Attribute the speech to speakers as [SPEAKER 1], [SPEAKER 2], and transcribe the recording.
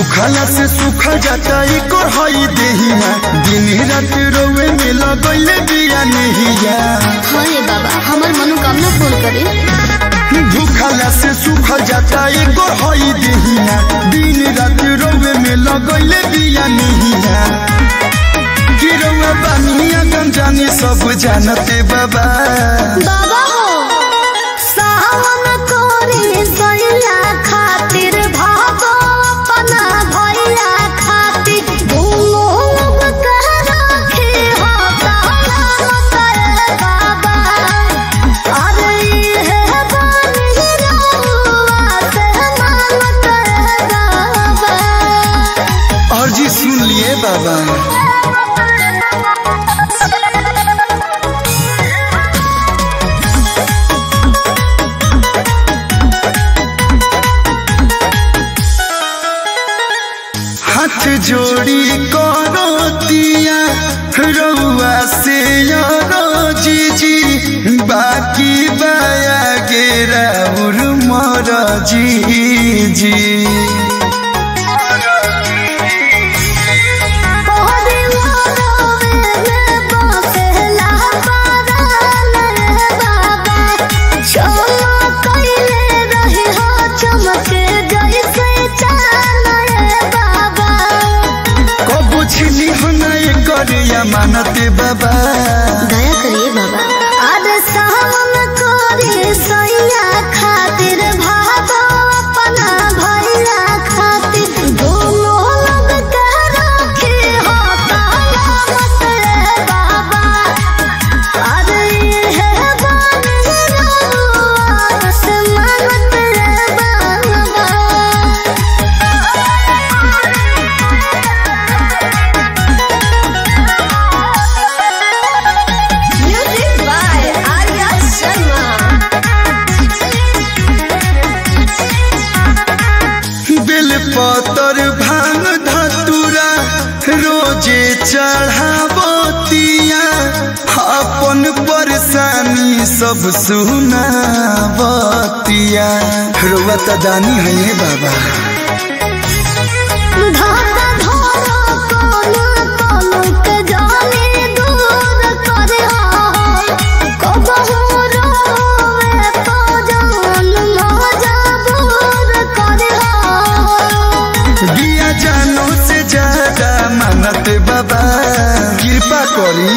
[SPEAKER 1] भूखला से सूखा जाता एक हई देहिया दिन रात रोवे में लगले बिया नहिया
[SPEAKER 2] हाँ। ये बाबा हमार मनोकामना पूर्ण करे।
[SPEAKER 1] भूखला से सूखा जाता एक हई देहिया दिन रात रोवे में लगैले बिया नहिया गिरवा बानिया गंजानी सब जानते सुन लिए बाबा। हाथ जोड़ी करो दिया रुआ से यारो। बाबा।
[SPEAKER 2] दया करिए बाबा।
[SPEAKER 1] पतर भाँग धतुरा रोज़े चढ़ावतिया अपन परेशानी सब सुनावतिया रोवा त दानी है बाबा। জান্নাতে বাবা কৃপা করি।